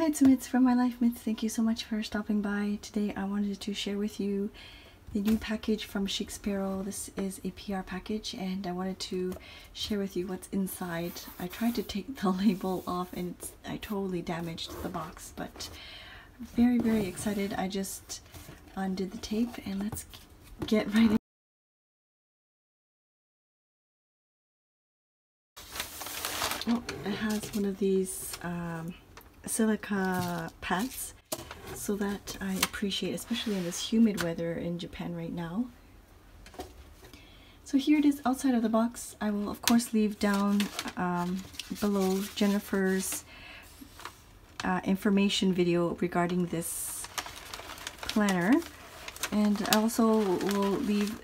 Hi, it's Mits from My Life Mits. Thank you so much for stopping by. Today I wanted to share with you the new package from Sparrow. This is a PR package and I wanted to share with you what's inside. I tried to take the label off and I totally damaged the box, but very, very excited. I just undid the tape and let's get right in. Oh, it has one of these um, silica pads so that I appreciate, especially in this humid weather in Japan right now. So here it is outside of the box. I will of course leave down um, below Jennifer's uh, information video regarding this planner and I also will leave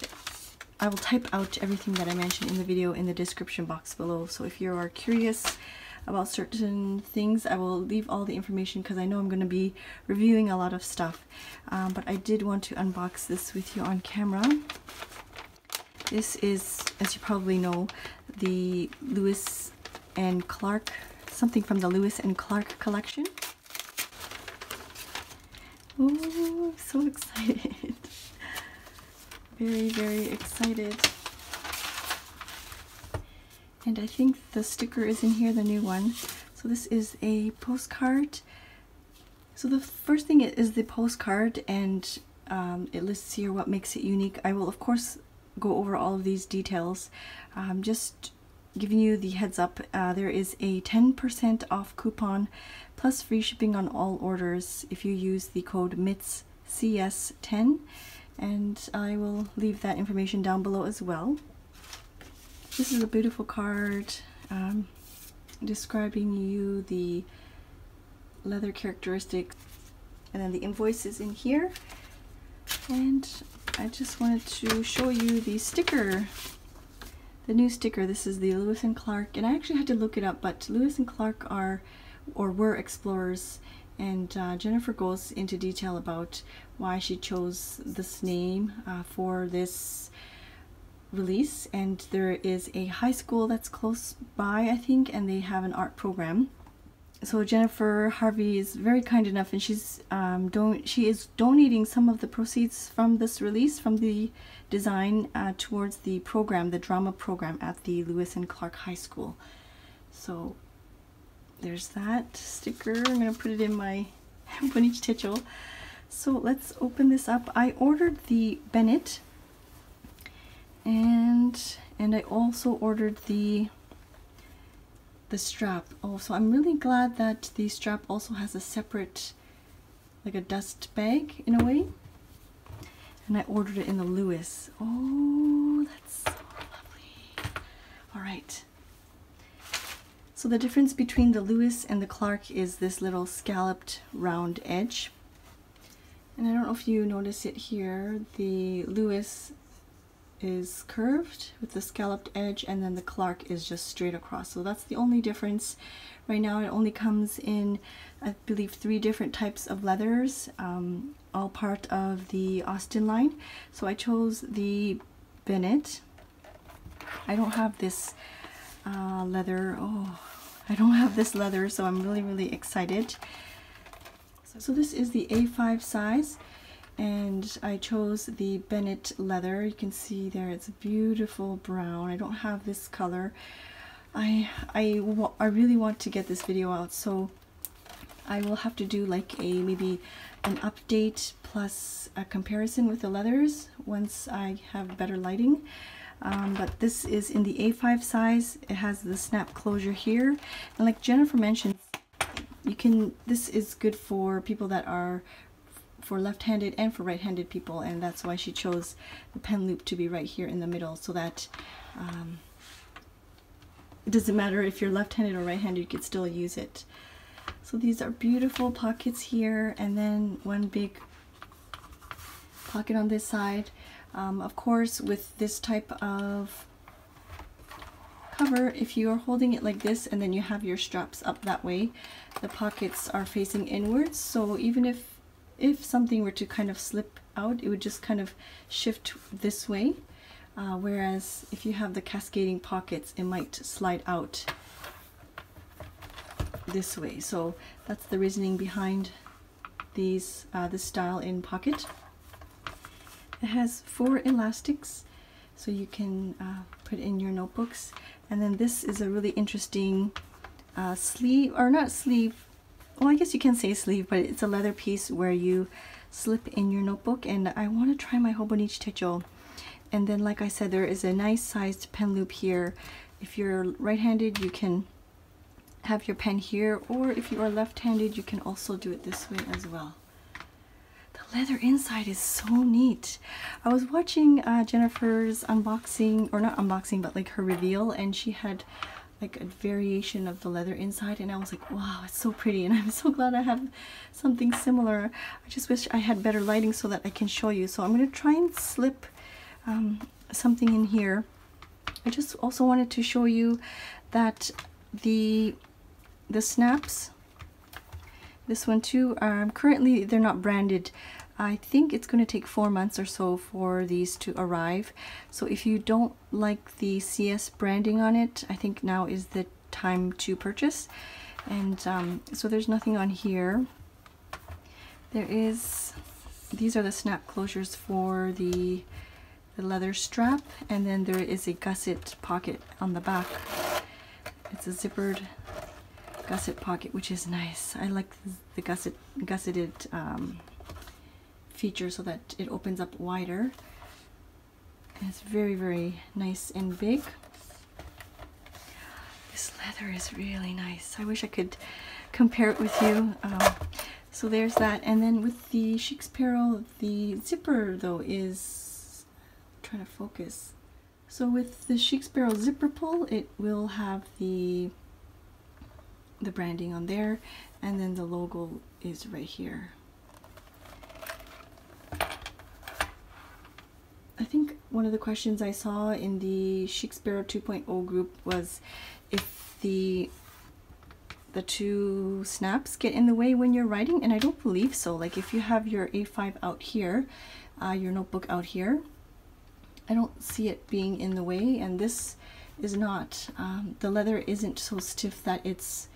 I will type out everything that I mentioned in the video in the description box below so if you are curious about certain things. I will leave all the information because I know I'm going to be reviewing a lot of stuff. Um, but I did want to unbox this with you on camera. This is, as you probably know, the Lewis and Clark, something from the Lewis and Clark collection. Oh, so excited. very, very excited. And I think the sticker is in here, the new one. So this is a postcard. So the first thing is the postcard and um, it lists here what makes it unique. I will of course go over all of these details. Um, just giving you the heads up, uh, there is a 10% off coupon plus free shipping on all orders if you use the code MITSCS10 and I will leave that information down below as well. This is a beautiful card um, describing you the leather characteristics and then the invoices in here. And I just wanted to show you the sticker, the new sticker. This is the Lewis and Clark, and I actually had to look it up, but Lewis and Clark are or were explorers and uh, Jennifer goes into detail about why she chose this name uh, for this release and there is a high school that's close by I think and they have an art program. So Jennifer Harvey is very kind enough and she's um, don she is donating some of the proceeds from this release from the design uh, towards the program the drama program at the Lewis and Clark High School. So there's that sticker. I'm gonna put it in my Bonichi Techo so let's open this up. I ordered the Bennet and and I also ordered the the strap oh so I'm really glad that the strap also has a separate like a dust bag in a way. And I ordered it in the Lewis. Oh that's so lovely. All right. So the difference between the Lewis and the Clark is this little scalloped round edge. And I don't know if you notice it here the Lewis is curved with the scalloped edge and then the Clark is just straight across. So that's the only difference. Right now it only comes in, I believe, three different types of leathers, um, all part of the Austen line. So I chose the Bennet. I don't have this uh, leather. Oh, I don't have this leather, so I'm really, really excited. So this is the A5 size and I chose the Bennet leather. You can see there it's a beautiful brown. I don't have this color. I, I, I really want to get this video out so I will have to do like a maybe an update plus a comparison with the leathers once I have better lighting. Um, but this is in the A5 size. It has the snap closure here. And like Jennifer mentioned, you can, this is good for people that are for left-handed and for right-handed people and that's why she chose the pen loop to be right here in the middle so that um, it doesn't matter if you're left-handed or right-handed you could still use it. So these are beautiful pockets here and then one big pocket on this side. Um, of course with this type of cover if you are holding it like this and then you have your straps up that way the pockets are facing inwards so even if if something were to kind of slip out, it would just kind of shift this way. Uh, whereas if you have the cascading pockets, it might slide out. this way. So that's the reasoning behind these uh, this style in pocket. It has four elastics so you can uh, put in your notebooks and then this is a really interesting uh, sleeve or not sleeve well I guess you can say sleeve but it's a leather piece where you slip in your notebook and I want to try my Hobonichi Techo and then like I said there is a nice sized pen loop here. If you're right-handed you can have your pen here or if you are left-handed you can also do it this way as well. The leather inside is so neat. I was watching uh, Jennifer's unboxing or not unboxing but like her reveal and she had like a variation of the leather inside and I was like wow it's so pretty and I'm so glad I have something similar. I just wish I had better lighting so that I can show you. So I'm to try and slip um, something in here. I just also wanted to show you that the the snaps this one too um, currently they're not branded I think it's going to take four months or so for these to arrive. So if you don't like the CS branding on it, I think now is the time to purchase. And um, so there's nothing on here. There is, these are the snap closures for the, the leather strap. And then there is a gusset pocket on the back. It's a zippered gusset pocket, which is nice. I like the gusset, gusseted um, feature so that it opens up wider. And it's very, very nice and big. This leather is really nice. I wish I could compare it with you. Um, so there's that. And then with the Chic Sparrow, the zipper though is I'm trying to focus. So with the Chic Sparrow zipper pull, it will have the the branding on there and then the logo is right here. I think one of the questions I saw in the Sparrow 2.0 group was if the the two snaps get in the way when you're writing and I don't believe so. Like if you have your A5 out here uh, your notebook out here I don't see it being in the way and this is not um, the leather isn't so stiff that it's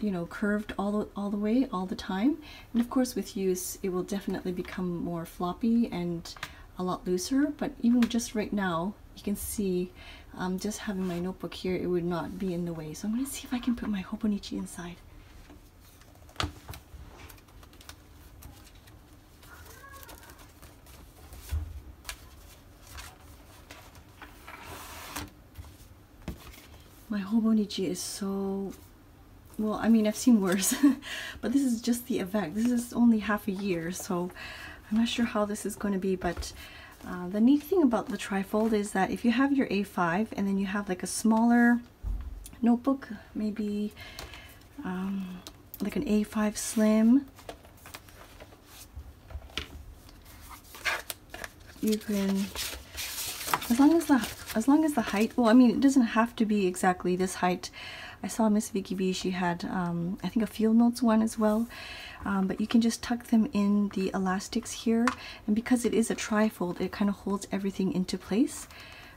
you know curved all the, all the way all the time. And of course with use it will definitely become more floppy and a lot looser, but even just right now, you can see um, just having my notebook here, it would not be in the way. So I'm to see if I can put my Hobonichi inside. My Hobonichi is so well I mean I've seen worse but this is just the effect this is only half a year so I'm not sure how this is going to be, but uh, the neat thing about the trifold is that if you have your A5 and then you have like a smaller notebook, maybe um, like an A5 Slim, you can, as long as the as long as the height, well, I mean, it doesn't have to be exactly this height. I saw Miss Vicky B, she had, um, I think, a Field Notes one as well. Um, but you can just tuck them in the elastics here. And because it is a trifold, it kind of holds everything into place.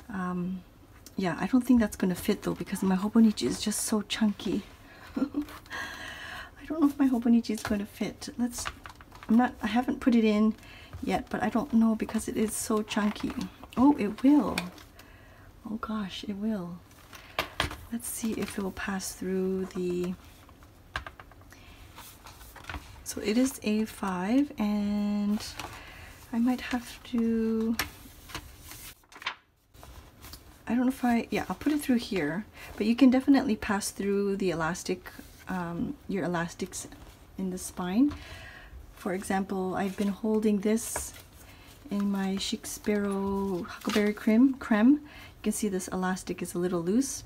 Um, yeah, I don't think that's going to fit though because my Hobonichi is just so chunky. I don't know if my Hobonichi is going to fit. Let's, I'm not, I haven't put it in yet, but I don't know because it is so chunky. Oh, it will. Oh gosh, it will. Let's see if it will pass through the... So it is A5 and I might have to... I don't know if I... Yeah, I'll put it through here. But you can definitely pass through the elastic, um, your elastics in the spine. For example, I've been holding this in my Chic Sparrow Huckleberry Creme. creme. You can see this elastic is a little loose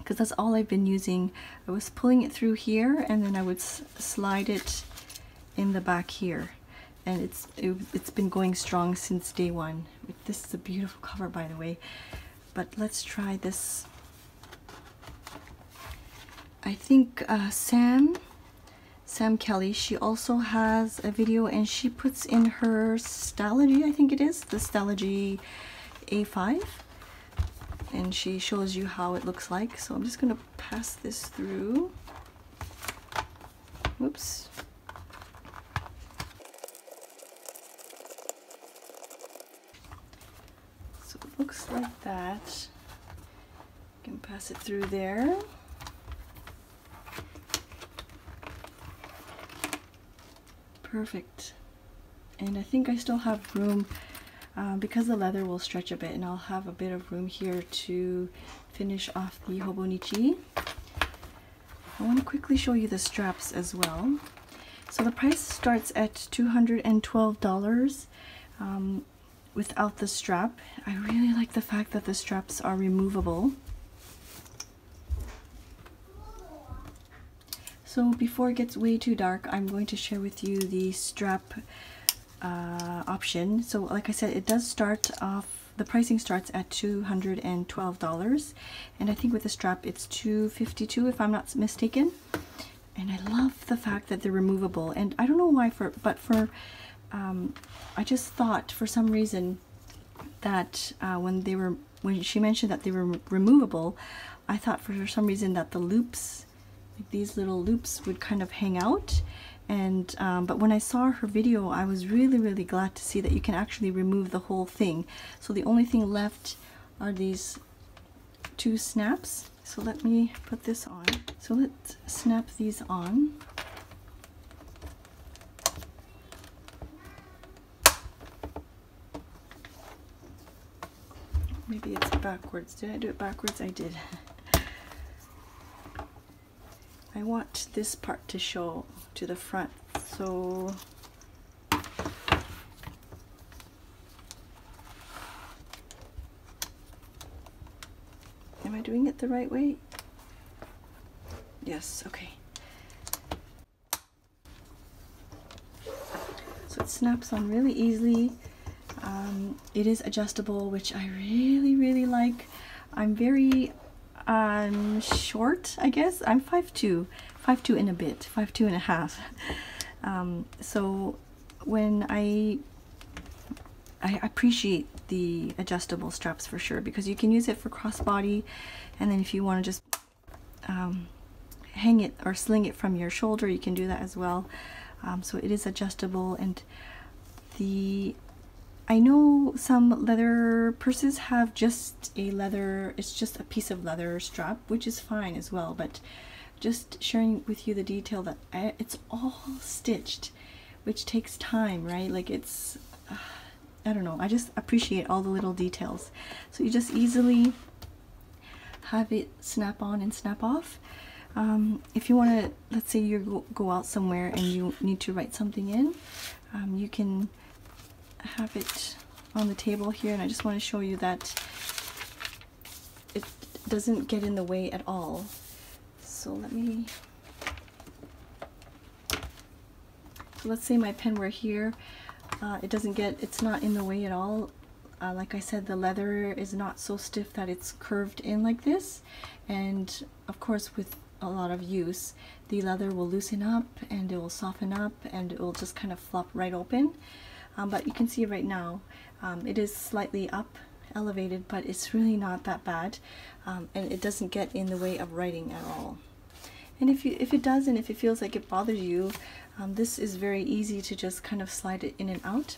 because that's all I've been using. I was pulling it through here and then I would slide it in the back here and it's it, has been going strong since day one. This is a beautiful cover by the way but let's try this. I think uh, Sam Sam Kelly she also has a video and she puts in her Stalogy I think it is the Stalogy A5 and she shows you how it looks like. So I'm just going to pass this through. whoops. So it looks like that. You can pass it through there. Perfect. And I think I still have room uh, because the leather will stretch a bit and I'll have a bit of room here to finish off the Hobonichi. I want to quickly show you the straps as well. So the price starts at $212 um, without the strap. I really like the fact that the straps are removable. So before it gets way too dark, I'm going to share with you the strap uh, option. So like I said, it does start off, the pricing starts at $212 and I think with the strap it's 252 if I'm not mistaken. And I love the fact that they're removable and I don't know why for, but for, um, I just thought for some reason that uh, when they were, when she mentioned that they were removable, I thought for some reason that the loops like these little loops would kind of hang out. And um, but when I saw her video I was really really glad to see that you can actually remove the whole thing. So the only thing left are these two snaps. So let me put this on. So let's snap these on maybe it's backwards. Did I do it backwards? I did. I want this part to show to the front so. Am I doing it the right way? Yes okay. So it snaps on really easily um, it is adjustable which I really really like I'm very I'm short, I guess. I'm 5'2", 5'2 and a bit, 5'2 and a half. Um, so when I, I appreciate the adjustable straps for sure because you can use it for crossbody and then if you want to just um, hang it or sling it from your shoulder, you can do that as well. Um, so it is adjustable and the I know some leather purses have just a leather, it's just a piece of leather strap, which is fine as well, but just sharing with you the detail that I, it's all stitched, which takes time, right? Like it's, uh, I don't know, I just appreciate all the little details. So you just easily have it snap on and snap off. Um, if you want to, let's say you go, go out somewhere and you need to write something in, um, you can have it on the table here and I just want to show you that it doesn't get in the way at all. So let me, let's say my pen were here, uh, it doesn't get, it's not in the way at all. Uh, like I said, the leather is not so stiff that it's curved in like this. And of course with a lot of use, the leather will loosen up and it will soften up and it will just kind of flop right open um, but you can see right now um, it is slightly up elevated but it's really not that bad um, and it doesn't get in the way of writing at all. And if you if it does and if it feels like it bothers you um, this is very easy to just kind of slide it in and out.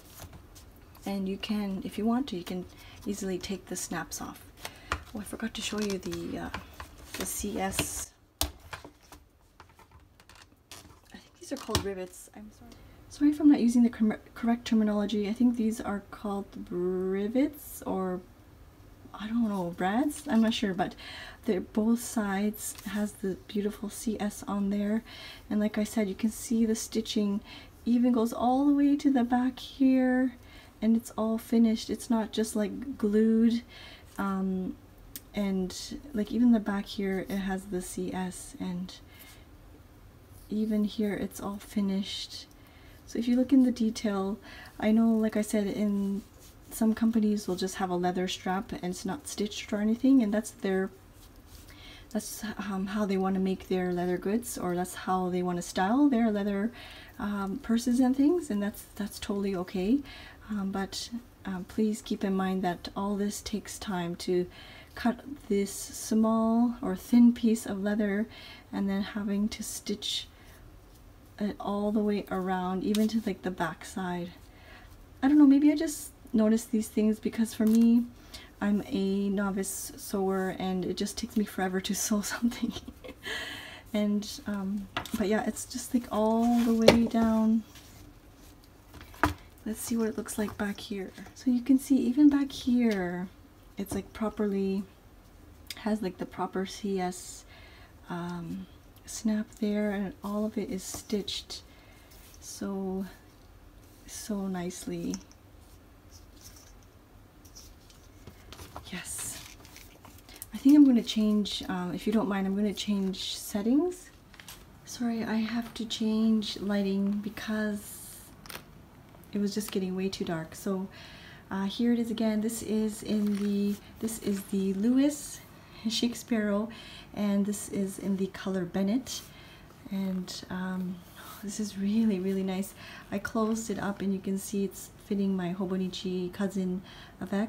And you can if you want to you can easily take the snaps off. Oh I forgot to show you the uh, the CS I think these are called rivets. I'm sorry Sorry if I'm not using the correct terminology. I think these are called rivets or I don't know, brads? I'm not sure, but they're both sides has the beautiful CS on there. And like I said, you can see the stitching even goes all the way to the back here and it's all finished. It's not just like glued. Um, and like even the back here, it has the CS and even here it's all finished so if you look in the detail, I know, like I said, in some companies will just have a leather strap and it's not stitched or anything, and that's their that's um, how they want to make their leather goods, or that's how they want to style their leather um, purses and things, and that's that's totally okay. Um, but um, please keep in mind that all this takes time to cut this small or thin piece of leather and then having to stitch it all the way around, even to like the back side. I don't know, maybe I just noticed these things because for me, I'm a novice sewer and it just takes me forever to sew something. and, um, but yeah, it's just like all the way down. Let's see what it looks like back here. So you can see even back here, it's like properly, has like the proper CS um, snap there and all of it is stitched so so nicely. Yes. I think I'm going to change um, if you don't mind I'm going to change settings. Sorry I have to change lighting because it was just getting way too dark. So uh, here it is again. This is in the this is the Lewis Sparrow and this is in the color Bennet. And um, this is really really nice. I closed it up and you can see it's fitting my Hobonichi cousin Avec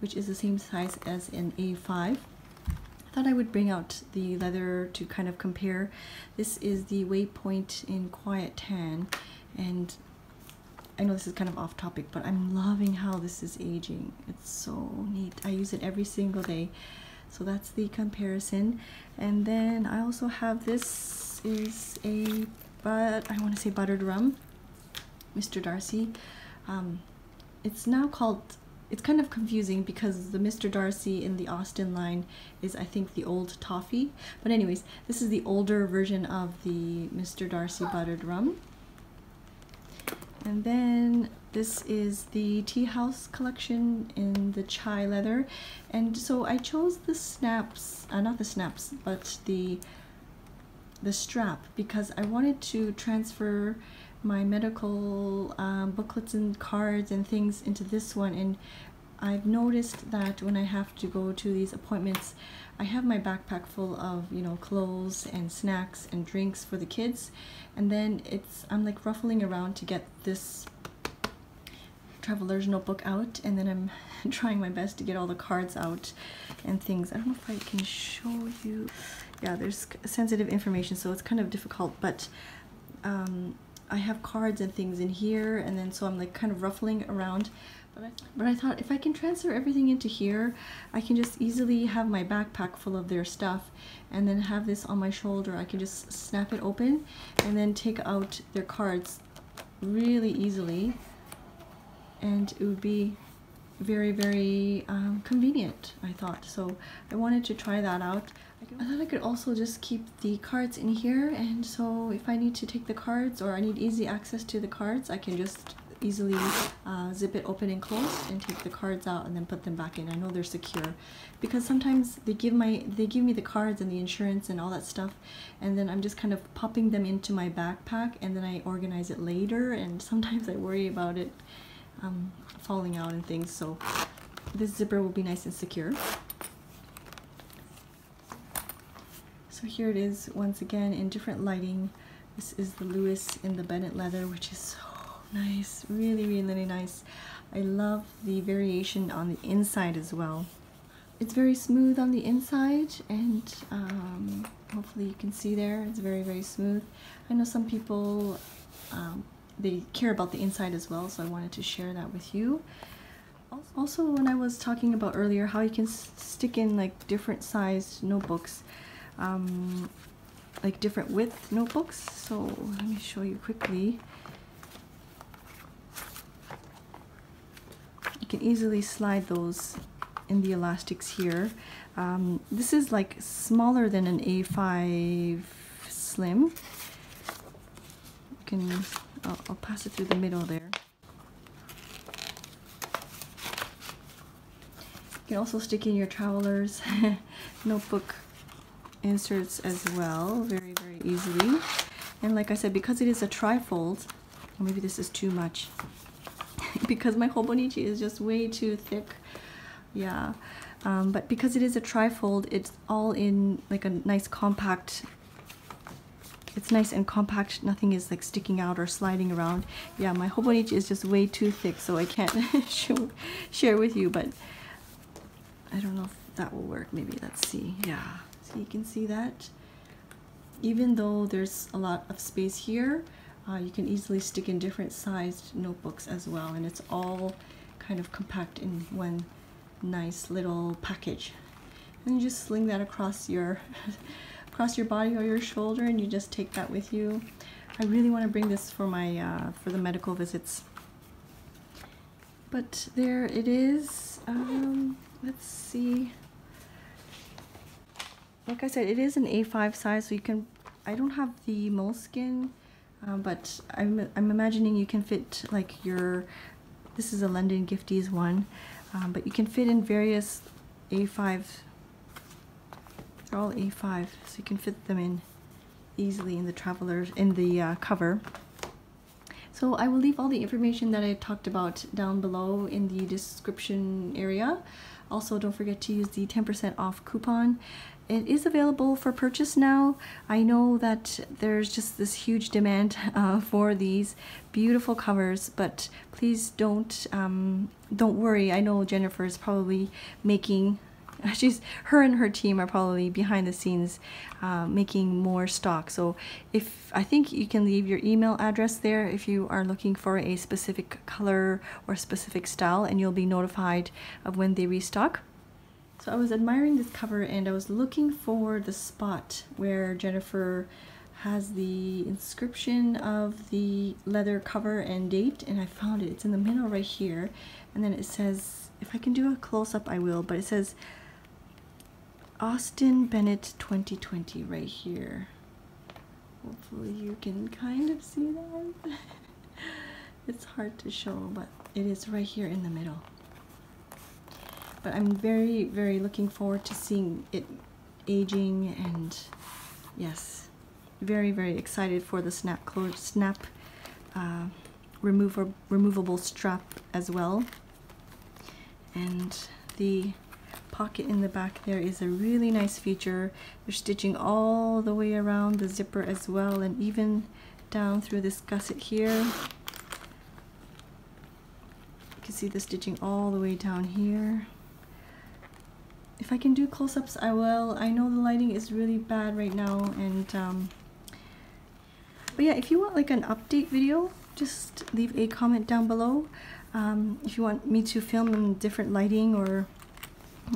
which is the same size as an A5 I thought I would bring out the leather to kind of compare. This is the Waypoint in Quiet Tan and I know this is kind of off topic but I'm loving how this is aging. It's so neat. I use it every single day so that's the comparison and then I also have this is a but I want to say buttered rum Mr. Darcy um, it's now called it's kind of confusing because the Mr. Darcy in the Austen line is I think the old toffee but anyways this is the older version of the Mr. Darcy buttered rum and then this is the tea house collection in the chai leather. And so I chose the snaps uh, not the snaps but the the strap because I wanted to transfer my medical um, booklets and cards and things into this one. And I've noticed that when I have to go to these appointments I have my backpack full of you know clothes and snacks and drinks for the kids. And then it's I'm like ruffling around to get this traveler's notebook out and then I'm trying my best to get all the cards out and things. I don't know if I can show you. Yeah, there's sensitive information so it's kind of difficult but um, I have cards and things in here and then so I'm like kind of ruffling around but I, but I thought if I can transfer everything into here I can just easily have my backpack full of their stuff and then have this on my shoulder I can just snap it open and then take out their cards really easily and it would be very very um, convenient I thought. So I wanted to try that out. I thought I could also just keep the cards in here and so if I need to take the cards or I need easy access to the cards I can just easily uh, zip it open and close and take the cards out and then put them back in. I know they're secure. Because sometimes they give my they give me the cards and the insurance and all that stuff and then I'm just kind of popping them into my backpack and then I organize it later and sometimes I worry about it um, falling out and things so this zipper will be nice and secure. So here it is once again in different lighting. This is the Lewis in the Bennet leather which is so nice really really really nice I love the variation on the inside as well it's very smooth on the inside and um, hopefully you can see there it's very very smooth I know some people um, they care about the inside as well so I wanted to share that with you also when I was talking about earlier how you can stick in like different sized notebooks um, like different width notebooks so let me show you quickly You can easily slide those in the elastics here. Um, this is like smaller than an A5 Slim. You can, I'll, I'll pass it through the middle there. You can also stick in your traveler's notebook inserts as well, very, very easily. And like I said, because it is a trifold, or maybe this is too much, because my Hobonichi is just way too thick. Yeah. Um, but because it is a trifold, it's all in like a nice compact it's nice and compact. Nothing is like sticking out or sliding around. Yeah my Hobonichi is just way too thick so I can't share with you but I don't know if that will work. Maybe let's see. Yeah. So you can see that. Even though there's a lot of space here Uh, you can easily stick in different sized notebooks as well, and it's all kind of compact in one nice little package. And you just sling that across your across your body or your shoulder, and you just take that with you. I really want to bring this for my uh, for the medical visits. But there it is. Um, let's see. Like I said, it is an A5 size, so you can. I don't have the Moleskine um, but I'm, I'm imagining you can fit like your, this is a London Gifties one, um, but you can fit in various A5, they're all A5, so you can fit them in easily in the travelers, in the uh, cover. So I will leave all the information that I talked about down below in the description area. Also, don't forget to use the 10% off coupon. It is available for purchase now. I know that there's just this huge demand uh, for these beautiful covers, but please don't um, don't worry. I know Jennifer is probably making she's her and her team are probably behind the scenes uh, making more stock. So if I think you can leave your email address there if you are looking for a specific color or specific style and you'll be notified of when they restock. So I was admiring this cover and I was looking for the spot where Jennifer has the inscription of the leather cover and date and I found it. It's in the middle right here. And then it says, if I can do a close-up I will, but it says Austen Bennet 2020 right here. Hopefully you can kind of see that. it's hard to show, but it is right here in the middle but I'm very, very looking forward to seeing it aging and yes, very, very excited for the snap snap uh, remover, removable strap as well. And the pocket in the back there is a really nice feature. They're stitching all the way around the zipper as well and even down through this gusset here. You can see the stitching all the way down here if I can do close-ups I will I know the lighting is really bad right now and um, but yeah if you want like an update video just leave a comment down below um, if you want me to film in different lighting or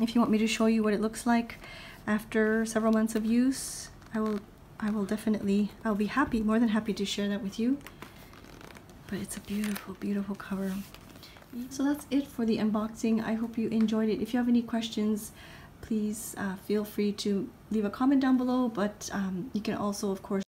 if you want me to show you what it looks like after several months of use I will I will definitely I'll be happy more than happy to share that with you. But it's a beautiful beautiful cover. So that's it for the unboxing. I hope you enjoyed it. If you have any questions please uh, feel free to leave a comment down below but um, you can also of course